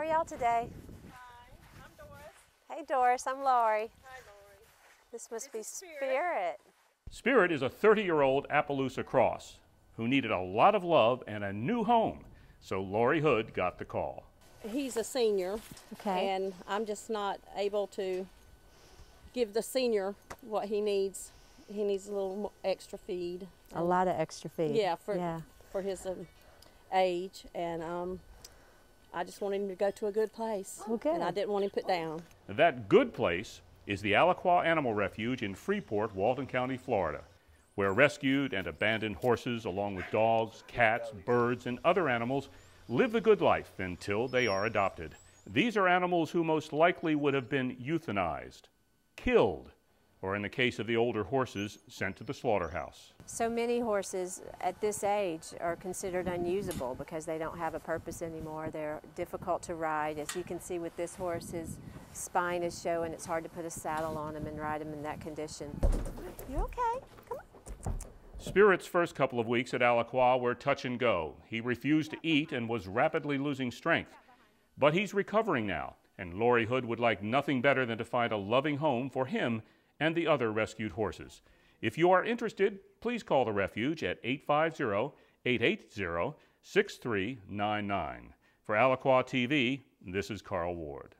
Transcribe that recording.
are y'all today? Hi, I'm Doris. Hey Doris, I'm Laurie. Hi, Laurie. This must This be Spirit. Spirit. Spirit is a 30 year old Appaloosa cross who needed a lot of love and a new home, so Laurie Hood got the call. He's a senior, Okay. and I'm just not able to give the senior what he needs. He needs a little extra feed. A lot of extra feed. Yeah, for yeah. for his um, age, and um, I just wanted him to go to a good place. Well, good. And I didn't want him put down. That good place is the Alaqua Animal Refuge in Freeport, Walton County, Florida, where rescued and abandoned horses, along with dogs, cats, birds, and other animals, live the good life until they are adopted. These are animals who most likely would have been euthanized, killed, or in the case of the older horses, sent to the slaughterhouse. So many horses at this age are considered unusable because they don't have a purpose anymore. They're difficult to ride. As you can see with this horse, his spine is showing. It's hard to put a saddle on him and ride him in that condition. You okay? Come on. Spirit's first couple of weeks at Alaqua were touch and go. He refused to eat and was rapidly losing strength. But he's recovering now, and Laurie Hood would like nothing better than to find a loving home for him and the other rescued horses. If you are interested, please call the refuge at 850 880 6399. For Alaqua TV, this is Carl Ward.